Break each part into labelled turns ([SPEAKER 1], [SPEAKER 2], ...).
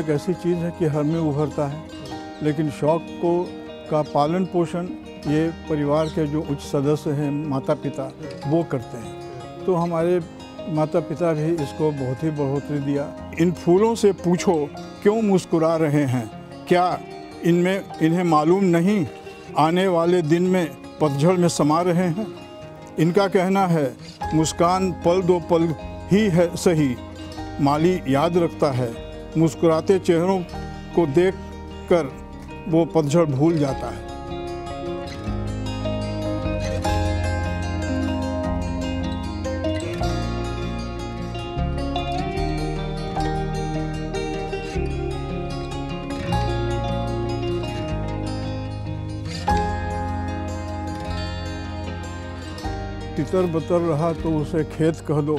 [SPEAKER 1] एक ऐसी चीज़ है कि हर में उभरता है। लेकिन शौक को, का पालन पोषण ये परिवार के जो उच्च सदस्य हैं माता पिता वो करते हैं। तो हमारे माता पिता भी इसको बहुत ही बढ़ोतरी दिया। इन फूलों से पूछो, क्यों मुस्कुरा रहे हैं? क्या इनमें, इन्हें मालूम नहीं? आने वाले दिन में पतझड़ में समा रहे हैं? इनका कहना है, मुस्कान पल दो पल ही है सही। माली याद रखता है। मुस्कुराते चेहरों को देख कर वो पतझड़ भूल जाता है। तितर बतर रहा तो उसे खेत कह दो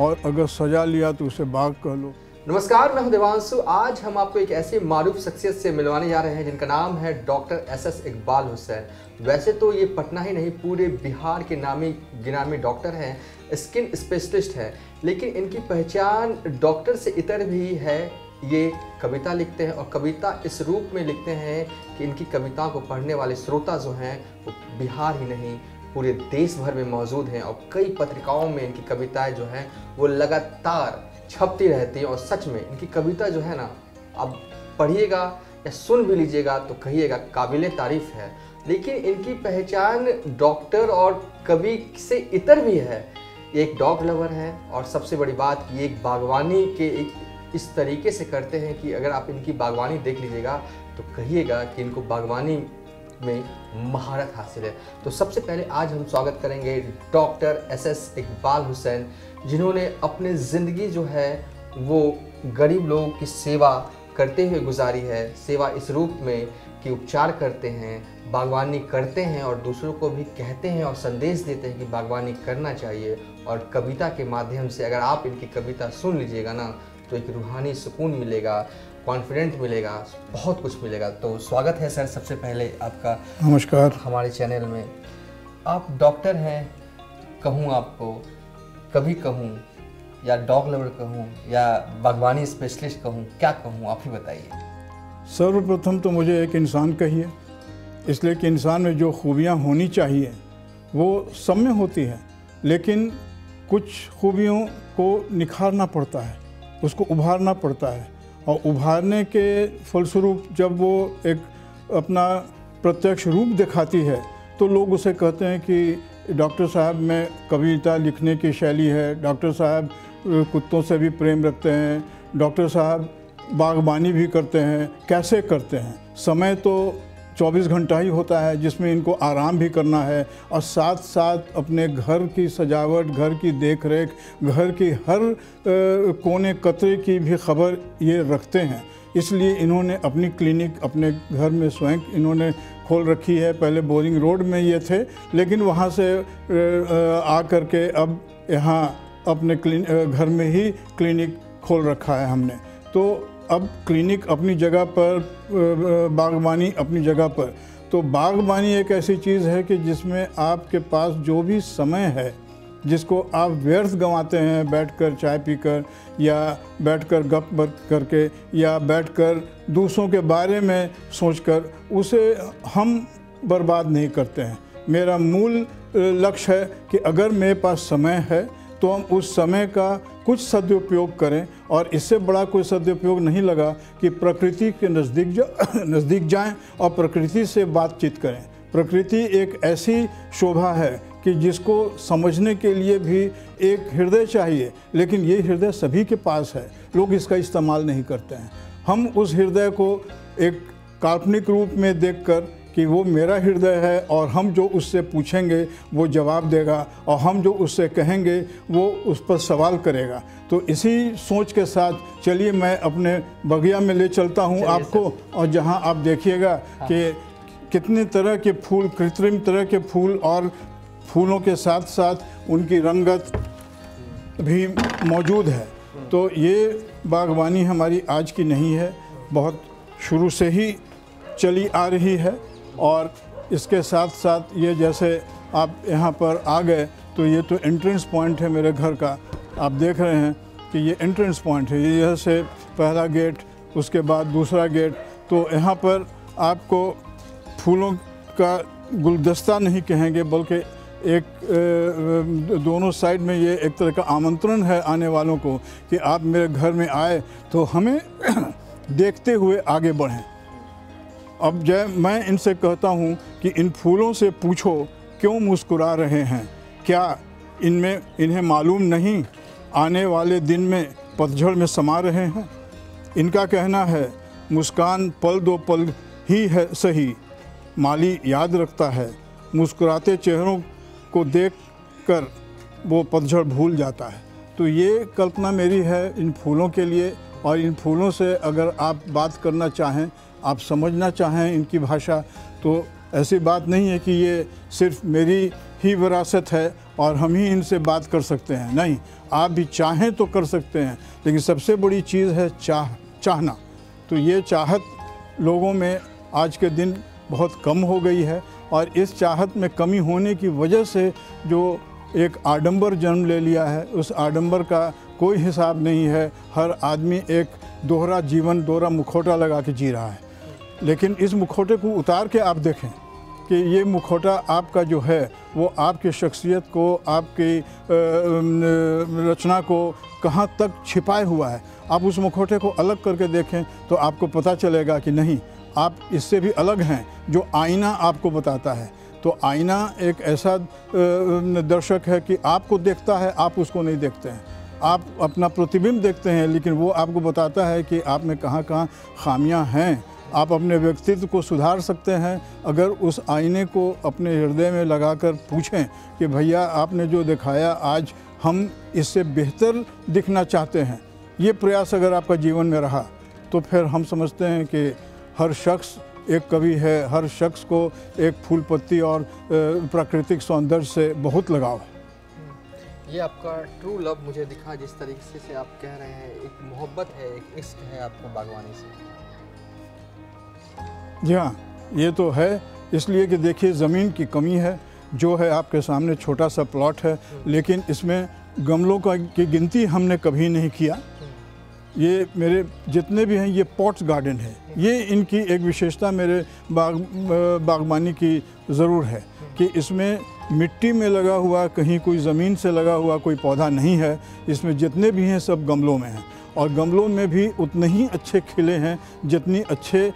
[SPEAKER 1] और अगर सजा लिया तो उसे बाग कह लो
[SPEAKER 2] नमस्कार, मैं हूँ देवांशु। आज हम आपको एक ऐसी मारूफ शख्सियत से मिलवाने जा रहे हैं जिनका नाम है doctor S S Iqbal Hussain. वैसे तो ये पटना ही नहीं, पूरे बिहार के नामी गिनामी डॉक्टर हैं, स्किन स्पेशलिस्ट है, लेकिन इनकी पहचान डॉक्टर से इतर भी है। ये कविता लिखते हैं और कविता इस रूप में लिखते हैं कि इनकी कविताओं को पढ़ने वाले श्रोता जो हैं, वो बिहार ही नहीं, पूरे देश भर में मौजूद हैं और कई पत्रिकाओं में इनकी कविताएँ जो हैं, वो लगातार छपती रहती है और सच में इनकी कविता जो है ना, आप पढ़िएगा या सुन भी लीजिएगा तो कहिएगा काबिल तारीफ़ है। लेकिन इनकी पहचान डॉक्टर और कवि से इतर भी है। एक डॉग लवर है और सबसे बड़ी बात ये एक बागवानी के एक इस तरीके से करते हैं कि अगर आप इनकी बागवानी देख लीजिएगा तो कहिएगा कि इनको बागवानी में महारत हासिल है। तो सबसे पहले आज हम स्वागत करेंगे doctor S S Iqbal Hussain, जिन्होंने अपने ज़िंदगी जो है वो गरीब लोगों की सेवा करते हुए गुजारी है। सेवा इस रूप में कि उपचार करते हैं, बागवानी करते हैं और दूसरों को भी कहते हैं और संदेश देते हैं कि बागवानी करना चाहिए और कविता के माध्यम से अगर आप इनकी कविता सुन लीजिएगा ना तो एक रूहानी सुकून मिलेगा। कॉन्फिडेंट मिलेगा बहुत कुछ मिलेगा। तो स्वागत है सर सबसे पहले आपका
[SPEAKER 1] नमस्कार।
[SPEAKER 2] हमारे चैनल में। आप डॉक्टर हैं कहूँ आपको कभी कहूँ या डॉग लवर कहूँ या बागवानी स्पेशलिस्ट कहूँ क्या कहूँ आप ही बताइए।
[SPEAKER 1] सर्वप्रथम तो मुझे एक इंसान कहिए इसलिए कि इंसान में जो खूबियाँ होनी चाहिए वो सब में होती है लेकिन कुछ खूबियों को निखारना पड़ता है उसको उभारना पड़ता है। और उभारने के फलस्वरूप जब वो एक अपना प्रत्यक्ष रूप दिखाती है तो लोग उसे कहते हैं कि, डॉक्टर साहब, में कविता लिखने की शैली है। डॉक्टर साहब, कुत्तों से भी प्रेम रखते हैं। डॉक्टर साहब, बागबानी भी करते हैं। कैसे करते हैं? समय तो 24 घंटा ही होता है, जिसमें इनको आराम भी करना है और साथ साथ अपने घर की सजावट, घर की देखरेख, घर की हर कोने कतरे की भी खबर ये रखते हैं। इसलिए इन्होंने अपनी क्लिनिक, अपने घर में स्वयं इन्होंने खोल रखी है। पहले बोरिंग रोड में ये थे, लेकिन वहाँ से आ कर के अब यहाँ अपने क्लिन घर में ही क्लिनिक खोल रखा है हमने। तो अब क्लिनिक अपनी जगह पर बागबानी अपनी जगह पर। तो बागबानी एक ऐसी चीज़ है कि जिसमें आपके पास जो भी समय है, जिसको आप व्यर्थ गंवाते हैं, बैठकर चाय पीकर या बैठकर गप बप करके या बैठकर दूसरों के बारे में सोचकर, उसे हम बर्बाद नहीं करते हैं। मेरा मूल लक्ष्य है कि अगर मेरे पास समय है तो हम उस समय का कुछ सदुपयोग करें। और इससे बड़ा कोई सदुपयोग नहीं लगा कि प्रकृति के नज़दीक जा, नज़दीक जाएँ और प्रकृति से बातचीत करें। प्रकृति एक ऐसी शोभा है कि जिसको समझने के लिए भी एक हृदय चाहिए, लेकिन ये हृदय सभी के पास है। लोग इसका इस्तेमाल नहीं करते हैं। हम उस हृदय को एक काल्पनिक रूप में देखकर कि वो मेरा हृदय है और हम जो उससे पूछेंगे वो जवाब देगा और हम जो उससे कहेंगे वो उस पर सवाल करेगा। तो इसी सोच के साथ चलिए मैं अपने बगिया में ले चलता हूँ आपको और जहाँ आप देखिएगा हाँ। कि कितने तरह के फूल कृत्रिम तरह के फूल और फूलों के साथ साथ उनकी रंगत भी मौजूद है। तो ये बागवानी हमारी आज की नहीं है बहुत शुरू से ही चली आ रही है। और इसके साथ साथ ये जैसे आप यहाँ पर आ गए तो ये तो एंट्रेंस पॉइंट है मेरे घर का। आप देख रहे हैं कि ये एंट्रेंस पॉइंट है। ये से पहला गेट उसके बाद दूसरा गेट तो यहाँ पर आपको फूलों का गुलदस्ता नहीं कहेंगे, बल्कि एक दोनों साइड में ये एक तरह का आमंत्रण है आने वालों को कि आप मेरे घर में आए तो हमें देखते हुए आगे बढ़ें। अब जय, मैं इनसे कहता हूँ कि इन फूलों से पूछो, क्यों मुस्कुरा रहे हैं? क्या इनमें, इन्हें मालूम नहीं, आने वाले दिन में पतझड़ में समा रहे हैं? इनका कहना है, मुस्कान पल दो पल ही है सही। माली याद रखता है, मुस्कुराते चेहरों को देख कर वो पतझड़ भूल जाता है। तो ये कल्पना मेरी है इन फूलों के लिए, और इन फूलों से अगर आप बात करना चाहें आप समझना चाहें इनकी भाषा तो ऐसी बात नहीं है कि ये सिर्फ़ मेरी ही विरासत है और हम ही इनसे बात कर सकते हैं। नहीं, आप भी चाहें तो कर सकते हैं, लेकिन सबसे बड़ी चीज़ है चाह, चाहना। तो ये चाहत लोगों में आज के दिन बहुत कम हो गई है और इस चाहत में कमी होने की वजह से जो एक आडंबर जन्म ले लिया है, उस आडंबर का कोई हिसाब नहीं है। हर आदमी एक दोहरा जीवन, दोहरा मुखौटा लगा के जी रहा है। लेकिन इस मुखौटे को उतार के आप देखें कि ये मुखौटा आपका जो है, वो आपकी शख्सियत को, आपकी रचना को कहाँ तक छिपाए हुआ है। आप उस मुखौटे को अलग करके देखें तो आपको पता चलेगा कि नहीं, आप इससे भी अलग हैं जो आईना आपको बताता है। तो आईना एक ऐसा दर्शक है कि आपको देखता है, आप उसको नहीं देखते हैं। आप अपना प्रतिबिंब देखते हैं, लेकिन वो आपको बताता है कि आप में कहाँ कहाँ खामियाँ हैं। आप अपने व्यक्तित्व को सुधार सकते हैं। अगर उस आईने को अपने हृदय में लगाकर पूछें कि भैया आपने जो दिखाया, आज हम इससे बेहतर दिखना चाहते हैं। ये प्रयास अगर आपका जीवन में रहा तो फिर हम समझते हैं कि हर शख्स एक कवि है, हर शख्स को एक फूल पत्ती और प्राकृतिक सौंदर्य से बहुत लगाव है।
[SPEAKER 2] ये आपका ट्रू लव मुझे दिखा, जिस तरीके से आप कह रहे हैं, एक मोहब्बत है, एक इश्क है आपको बागवानी से।
[SPEAKER 1] जी हाँ ये तो है। इसलिए कि देखिए, ज़मीन की कमी है, जो है आपके सामने छोटा सा प्लॉट है, लेकिन इसमें गमलों का की गिनती हमने कभी नहीं किया। ये मेरे जितने भी हैं, ये पॉट्स गार्डन है। ये इनकी एक विशेषता मेरे बाग बागबानी की ज़रूर है कि इसमें मिट्टी में लगा हुआ, कहीं कोई ज़मीन से लगा हुआ कोई पौधा नहीं है। इसमें जितने भी हैं, सब गमलों में हैं। और गमलों में भी उतने ही अच्छे खिले हैं जितनी अच्छे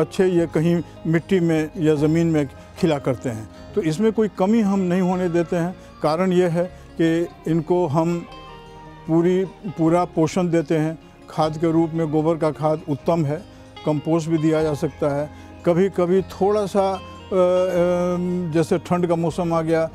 [SPEAKER 1] अच्छे ये कहीं मिट्टी में या ज़मीन में खिला करते हैं। तो इसमें कोई कमी हम नहीं होने देते हैं। कारण ये है कि इनको हम पूरी, पूरा पोषण देते हैं। खाद के रूप में गोबर का खाद उत्तम है, कंपोस्ट भी दिया जा सकता है। कभी कभी थोड़ा सा जैसे ठंड का मौसम आ गया,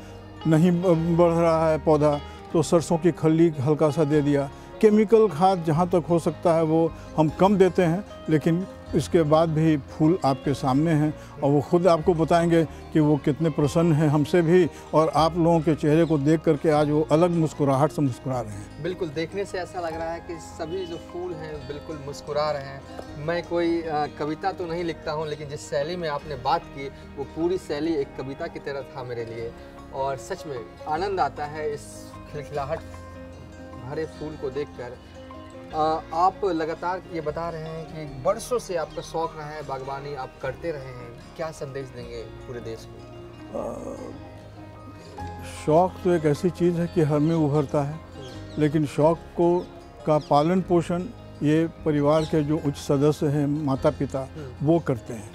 [SPEAKER 1] नहीं बढ़ रहा है पौधा तो सरसों की खल्ली हल्का सा दे दिया। केमिकल खाद जहाँ तक हो सकता है वो हम कम देते हैं, लेकिन इसके बाद भी फूल आपके सामने हैं और वो खुद आपको बताएँगे कि वो कितने प्रसन्न हैं हमसे भी और आप लोगों के चेहरे को देख करके आज वो अलग मुस्कुराहट से मुस्कुरा रहे हैं।
[SPEAKER 2] बिल्कुल, देखने से ऐसा लग रहा है कि सभी जो फूल हैं बिल्कुल मुस्कुरा रहे हैं। मैं कोई कविता तो नहीं लिखता हूँ, लेकिन जिस शैली में आपने बात की, वो पूरी शैली एक कविता की तरह था मेरे लिए। और सच में आनंद आता है इस खिलखिलाहट भरे फूल को देखकर आप लगातार ये बता रहे हैं कि बरसों से आपका शौक रहा है, बागवानी आप करते रहे हैं। क्या संदेश देंगे पूरे देश को?
[SPEAKER 1] शौक़ तो एक ऐसी चीज़ है कि हर में उभरता है, लेकिन शौक़ को, का पालन पोषण ये परिवार के जो उच्च सदस्य हैं माता पिता वो करते हैं।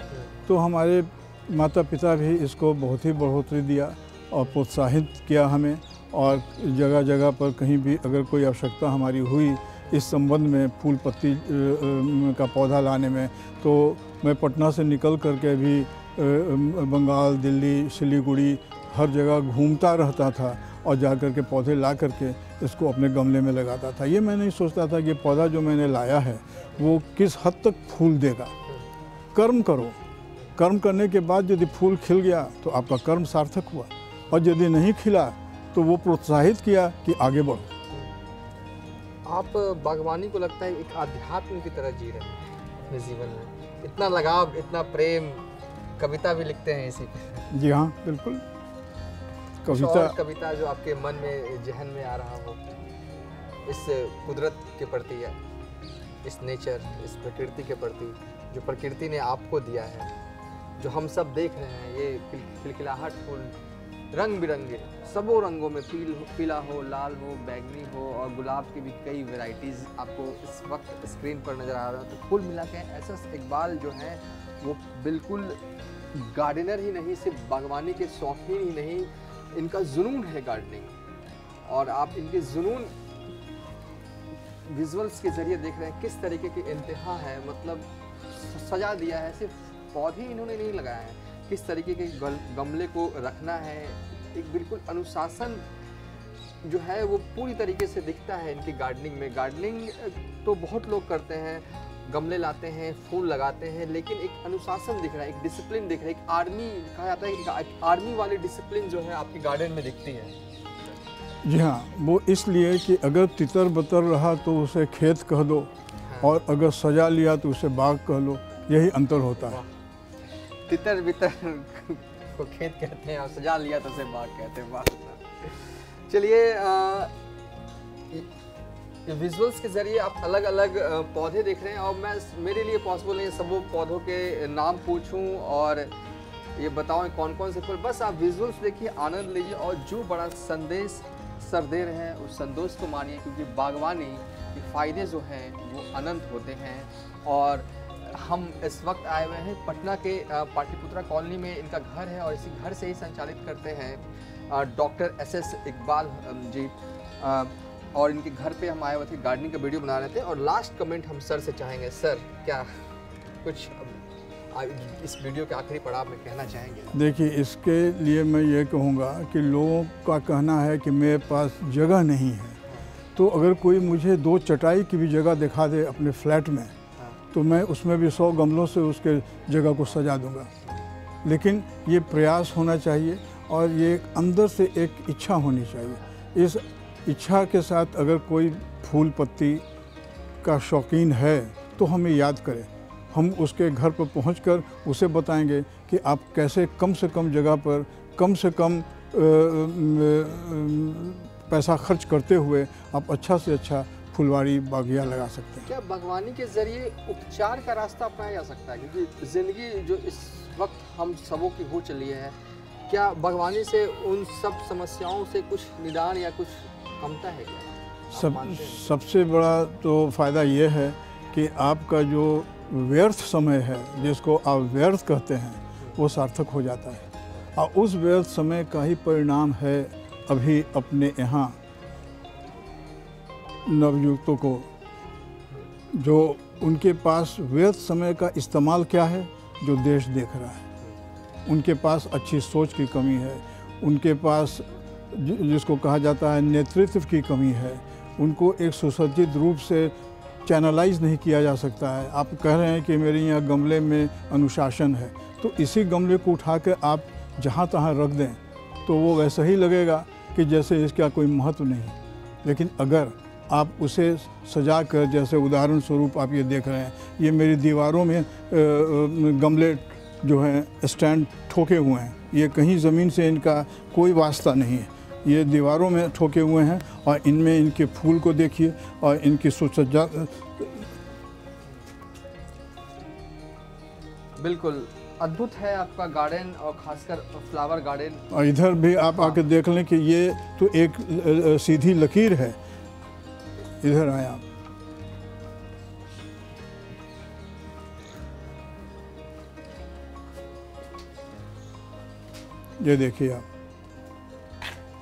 [SPEAKER 1] तो हमारे माता पिता भी इसको बहुत ही बढ़ोतरी दिया और प्रोत्साहित किया हमें। और जगह जगह पर कहीं भी अगर कोई आवश्यकता हमारी हुई इस संबंध में फूल पत्ती का पौधा लाने में तो मैं पटना से निकल करके भी अ, अ, बंगाल दिल्ली सिलीगुड़ी हर जगह घूमता रहता था और जा कर के पौधे ला करके इसको अपने गमले में लगाता था। ये मैं नहीं सोचता था कि पौधा जो मैंने लाया है वो किस हद तक फूल देगा। कर्म करो। कर्म करने के बाद यदि फूल खिल गया तो आपका कर्म सार्थक हुआ। और यदि नहीं खिला तो वो प्रोत्साहित किया कि आगे बढ़ो।
[SPEAKER 2] आप बागवानी को लगता है एक आध्यात्म की तरह जी रहे हैं अपने जीवन में। इतना लगाव इतना प्रेम कविता भी लिखते हैं इसी पे।
[SPEAKER 1] जी हाँ बिल्कुल। कविता
[SPEAKER 2] कविता जो आपके मन में जहन में आ रहा हो इस कुदरत के प्रति है इस नेचर इस प्रकृति के प्रति जो प्रकृति ने आपको दिया है जो हम सब देख रहे हैं ये खिलखिलाहट फूल रंग बिरंगे सबों रंगों में पील पीला हो, लाल हो, बैगनी हो और गुलाब की भी कई वैरायटीज़ आपको इस वक्त स्क्रीन पर नज़र आ रहा है। तो कुल मिला के एस एस इकबाल जो है, वो बिल्कुल गार्डनर ही नहीं, सिर्फ़ बागवानी के शौकीन ही नहीं, इनका जुनून है गार्डनिंग और आप इनके जुनून विजुअल्स के ज़रिए देख रहे हैं, किस तरीके की इंतहा है मतलब सजा दिया है, सिर्फ़ पौधे इन्होंने नहीं लगाया है। किस तरीके के गमले को रखना है एक बिल्कुल अनुशासन जो है वो पूरी तरीके से दिखता है इनकी गार्डनिंग में। गार्डनिंग तो बहुत लोग करते हैं गमले लाते हैं फूल लगाते हैं लेकिन एक अनुशासन दिख रहा है एक डिसिप्लिन दिख रहा है एक आर्मी कहा जाता है कि आर्मी वाली डिसिप्लिन जो है आपकी गार्डन में दिखती है।
[SPEAKER 1] जी हाँ वो इसलिए कि अगर तितर बतर रहा तो उसे खेत कह दो हाँ। और अगर सजा लिया तो उसे बाग कह लो यही अंतर होता है।
[SPEAKER 2] तितर बितर को खेत कहते हैं और सजा लिया तो उसे बाग कहते हैं बाग चलिए विजुअल्स के ज़रिए आप अलग अलग पौधे देख रहे हैं और मैं मेरे लिए पॉसिबल नहीं सब पौधों के नाम पूछूँ और ये बताओ कौन कौन से फूल। बस आप विजुअल्स देखिए, आनंद लीजिए और जो बड़ा संदेश, सर दे रहे हैं, उस संदेश को मानिए क्योंकि बागवानी के फ़ायदे जो हैं वो अनंत होते हैं और हम इस वक्त आए हुए हैं पटना के पाटलिपुत्रा कॉलोनी में इनका घर है और इसी घर से ही संचालित करते हैं doctor S S Iqbal ji. और इनके घर पे हम आए हुए थे, गार्डनिंग का वीडियो बना रहे थे और लास्ट कमेंट हम सर से चाहेंगे। सर, क्या कुछ इस वीडियो के आखिरी पड़ाव में कहना चाहेंगे?
[SPEAKER 1] देखिए, इसके लिए मैं ये कहूँगा कि लोगों का कहना है कि मेरे पास जगह नहीं है। तो अगर कोई मुझे दो चटाई की भी जगह दिखा दे अपने फ्लैट में तो मैं उसमें भी सौ गमलों से उसके जगह को सजा दूँगा। लेकिन ये प्रयास होना चाहिए और ये अंदर से एक इच्छा होनी चाहिए। इस इच्छा के साथ अगर कोई फूल पत्ती का शौकीन है तो हमें याद करें। हम उसके घर पर पहुँच उसे बताएँगे कि आप कैसे कम से कम जगह पर कम से कम पैसा खर्च करते हुए आप अच्छा से अच्छा फुलवारी बागिया लगा सकते हैं।
[SPEAKER 2] क्या बागवानी के ज़रिए उपचार का रास्ता अपनाया जा सकता है? क्योंकि ज़िंदगी जो इस वक्त हम सबों की हो चली है क्या बागवानी से उन सब समस्याओं से कुछ निदान या कुछ कमता है क्या?
[SPEAKER 1] सब सबसे बड़ा तो फ़ायदा ये है कि आपका जो व्यर्थ समय है जिसको आप व्यर्थ कहते हैं वो सार्थक हो जाता है। और उस व्यर्थ समय का ही परिणाम है अभी अपने यहाँ नवयुवकों को। जो उनके पास व्यर्थ समय का इस्तेमाल क्या है? जो देश देख रहा है। उनके पास अच्छी सोच की कमी है। उनके पास जिसको कहा जाता है, नेतृत्व की कमी है। उनको एक सुसज्जित रूप से चैनलाइज नहीं किया जा सकता है। आप कह रहे हैं कि मेरे यहाँ गमले में अनुशासन है। तो इसी गमले को उठा कर आप जहाँ तहाँ रख दें तो वो वैसा ही लगेगा कि जैसे इसका कोई महत्व नहीं। लेकिन अगर आप उसे सजा कर जैसे उदाहरण स्वरूप आप ये देख रहे हैं। ये मेरी दीवारों में गमले जो हैं स्टैंड ठोके हुए हैं। ये कहीं ज़मीन से इनका कोई वास्ता नहीं है। ये दीवारों में ठोके हुए हैं और इनमें इनके फूल को देखिए और इनकी सुसज्जा
[SPEAKER 2] बिल्कुल। अद्भुत है आपका गार्डन और खासकर फ्लावर गार्डन।
[SPEAKER 1] और इधर भी आप आके देख लें कि ये तो एक सीधी लकीर है। इधर आए आप ये देखिए आप,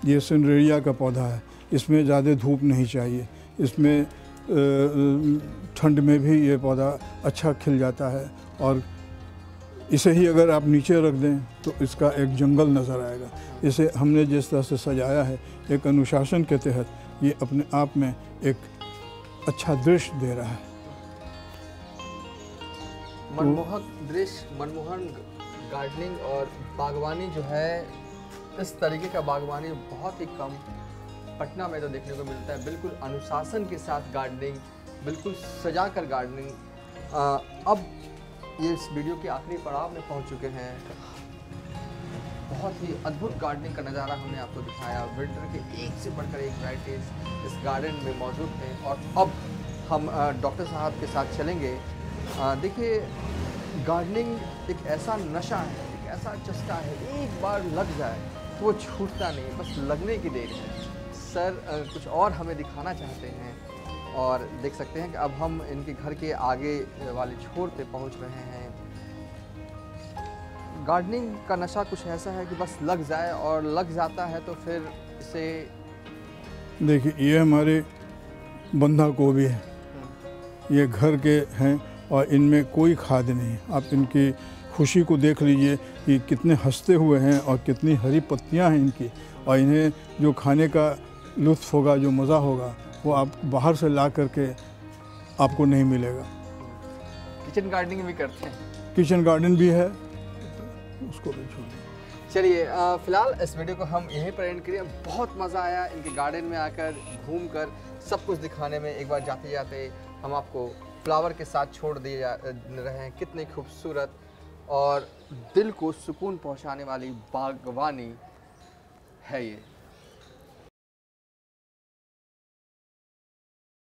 [SPEAKER 1] ये सिनरेरिया का पौधा है, इसमें ज़्यादा धूप नहीं चाहिए, इसमें ठंड में भी ये पौधा अच्छा खिल जाता है, और इसे ही अगर आप नीचे रख दें तो इसका एक जंगल नज़र आएगा। इसे हमने जिस तरह से सजाया है, एक अनुशासन के तहत ये अपने आप में एक अच्छा दृश्य दे रहा है।
[SPEAKER 2] मनमोहक दृश्य, मनमोहन गार्डनिंग और बागवानी जो है, इस तरीके का बागवानी बहुत ही कम पटना में तो देखने को मिलता है। बिल्कुल अनुशासन के साथ गार्डनिंग, बिल्कुल सजा कर गार्डनिंग। अब ये इस वीडियो के आखिरी पड़ाव में पहुँच चुके हैं। बहुत ही अद्भुत गार्डनिंग का नज़ारा हमने आपको दिखाया। विंटर के एक से बढ़कर एक वराइटीज़ इस गार्डन में मौजूद हैं और अब हम डॉक्टर साहब के साथ चलेंगे। देखिए गार्डनिंग एक ऐसा नशा है, एक ऐसा चस्का है, एक बार लग जाए तो वो छूटता नहीं, बस लगने की देर है। सर कुछ और हमें दिखाना चाहते हैं और देख सकते हैं कि अब हम इनके घर के आगे वाले छोर पे पहुँच रहे हैं। गार्डनिंग का नशा कुछ ऐसा है कि बस लग जाए और लग जाता है तो फिर इसे
[SPEAKER 1] देखिए ये हमारे बंधा गोभी है। ये घर के हैं और इनमें कोई खाद नहीं आप इनकी खुशी को देख लीजिए कि कितने हँसते हुए हैं और कितनी हरी पत्तियाँ हैं इनकी। और इन्हें जो खाने का लुत्फ होगा जो मज़ा होगा वो आप बाहर से ला करके आपको नहीं मिलेगा।
[SPEAKER 2] किचन गार्डनिंग भी करते हैं।
[SPEAKER 1] किचन गार्डन भी है। उसको भी छोड़ दें।
[SPEAKER 2] चलिए फ़िलहाल इस वीडियो को हम यहीं पर एंड करिए बहुत मज़ा आया इनके गार्डन में आकर घूम कर सब कुछ दिखाने में। एक बार जाते जाते हम आपको फ्लावर के साथ छोड़ दिए जा रहे हैं। कितने खूबसूरत और दिल को सुकून पहुँचाने वाली बागवानी है ये।